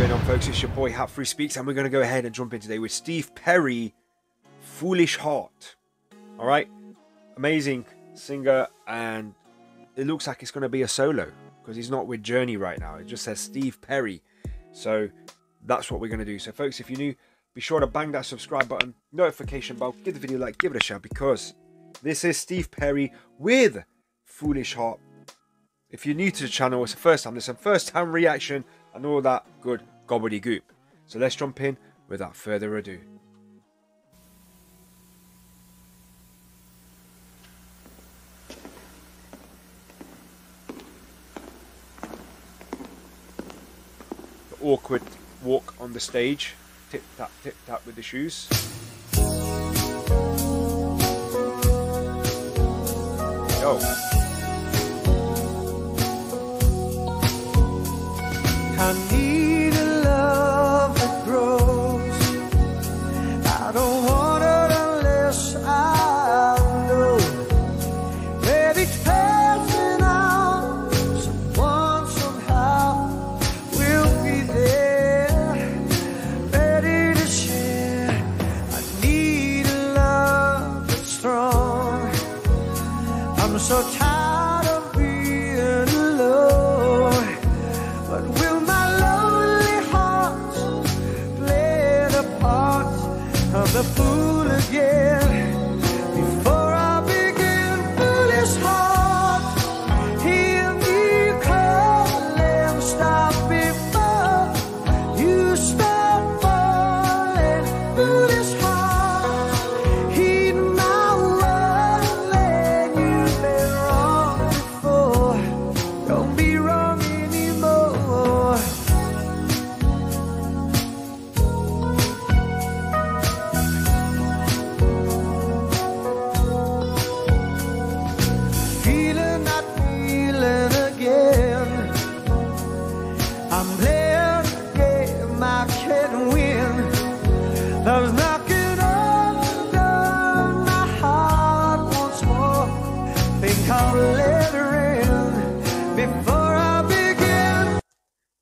going on, folks? It's your boy HAP3SPEAKZ, and we're going to go ahead and jump in today with Steve Perry, Foolish Heart. All right, amazing singer, and it looks like it's going to be a solo because he's not with Journey right now. It just says Steve Perry, so that's what we're going to do. So, folks, if you're new, be sure to bang that subscribe button, notification bell, give the video like, give it a share because this is Steve Perry with Foolish Heart. If you're new to the channel, it's the first time, a first time reaction and all that good gobbledygook. So let's jump in without further ado. The awkward walk on the stage, tip tap, tip tap with the shoes. Yo.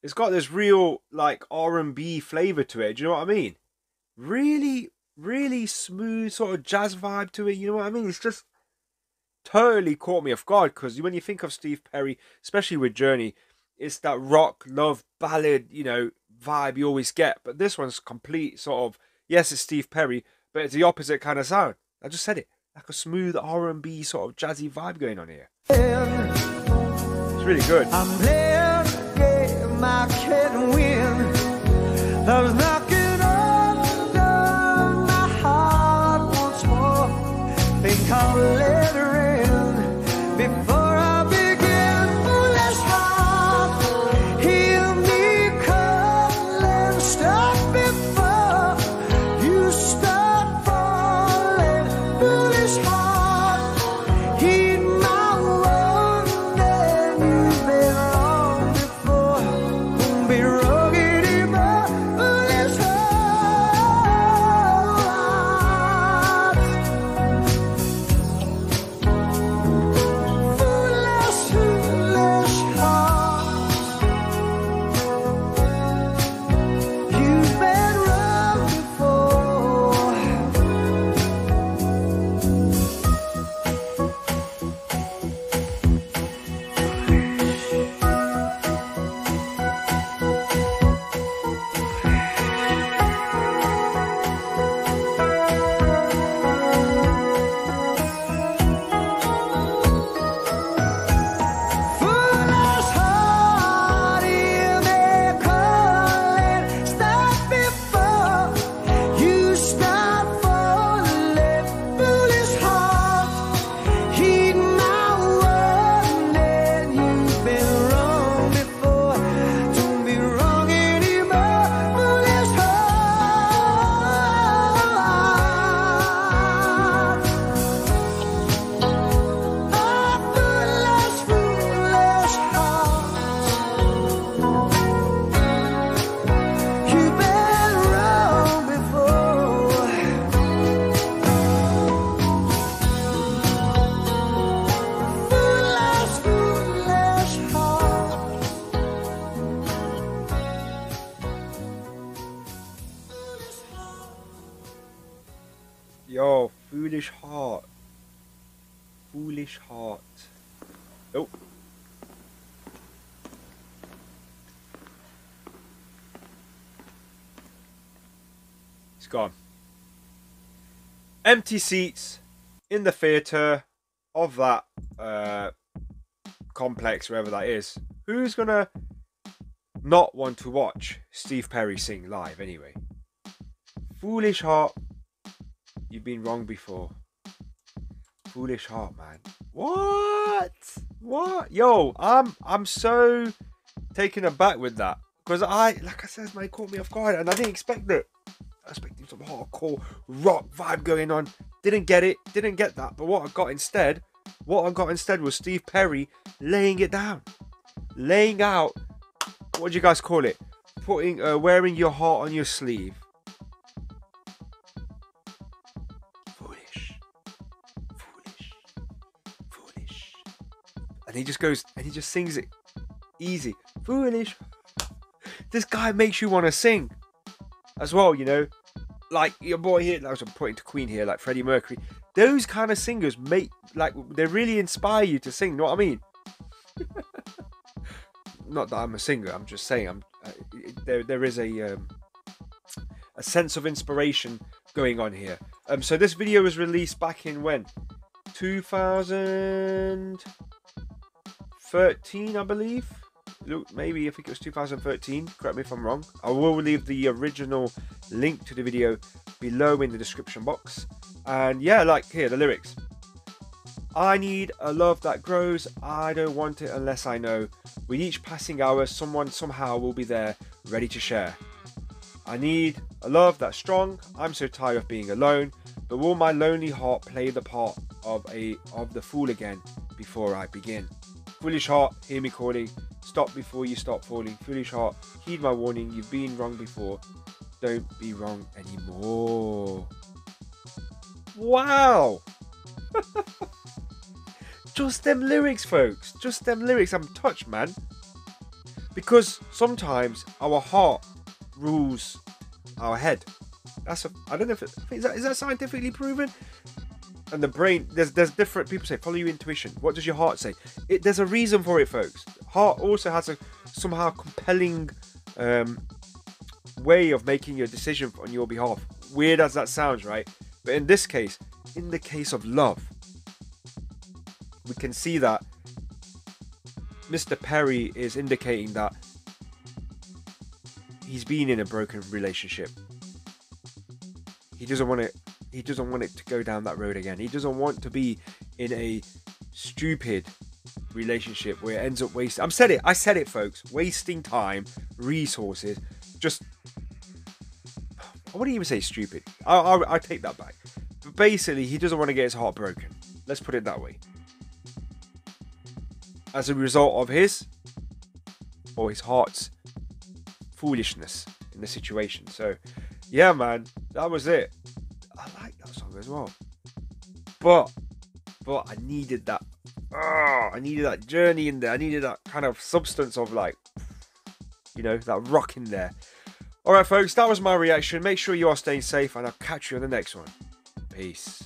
It's got this real like R&B flavor to it. Do you know what I mean? Really, really smooth sort of jazz vibe to it. You know what I mean? It's just totally caught me off guard because when you think of Steve Perry, especially with Journey, it's that rock love ballad, you know, vibe you always get. But this one's complete sort of yes, it's Steve Perry, but it's the opposite kind of sound. I just said it, like a smooth R&B sort of jazzy vibe going on here. It's really good. Foolish heart. Oh. It's gone. Empty seats in the theatre of that uh, complex, wherever that is. Who's gonna not want to watch Steve Perry sing live anyway? Foolish heart. You've been wrong before. Foolish heart, man. What? What? Yo, I'm I'm so taken aback with that because I, like I said, it caught me off guard and I didn't expect it. I expected some hardcore rock vibe going on. Didn't get it. Didn't get that. But what I got instead, what I got instead was Steve Perry laying it down, laying out. What do you guys call it? Putting, uh, wearing your heart on your sleeve. He just goes and he just sings it easy. Foolish. This guy makes you want to sing as well, you know. Like your boy here, I was pointing to Queen here, like Freddie Mercury. Those kind of singers make like they really inspire you to sing. you Know what I mean? Not that I'm a singer. I'm just saying. I'm uh, there. There is a um, a sense of inspiration going on here. Um, so this video was released back in when 2013, I believe. Look, maybe I think it was 2013. Correct me if I'm wrong. I will leave the original link to the video below in the description box. And yeah, like here, the lyrics. I need a love that grows. I don't want it unless I know. With each passing hour, someone somehow will be there, ready to share. I need a love that's strong. I'm so tired of being alone. But will my lonely heart play the part of a of the fool again before I begin? Foolish heart, hear me calling. Stop before you stop falling. Foolish heart, heed my warning. You've been wrong before. Don't be wrong anymore. Wow! Just them lyrics, folks. Just them lyrics. I'm touched, man. Because sometimes our heart rules our head. That's a. I don't know if it, is that is that scientifically proven. And the brain, there's there's different people say follow your intuition. What does your heart say? It, there's a reason for it, folks. Heart also has a somehow compelling um, way of making your decision on your behalf. Weird as that sounds, right? But in this case, in the case of love, we can see that Mr. Perry is indicating that he's been in a broken relationship. He doesn't want it. He doesn't want it to go down that road again. He doesn't want to be in a stupid relationship where it ends up wasting. I'm said it. I said it, folks. Wasting time, resources. Just I wouldn't even say stupid. I I, I take that back. But basically, he doesn't want to get his heart broken. Let's put it that way. As a result of his or his heart's foolishness in the situation. So, yeah, man, that was it. As well. But, but I needed that. Oh, I needed that journey in there. I needed that kind of substance of like, you know, that rock in there. All right, folks, that was my reaction. Make sure you are staying safe, and I'll catch you on the next one. Peace.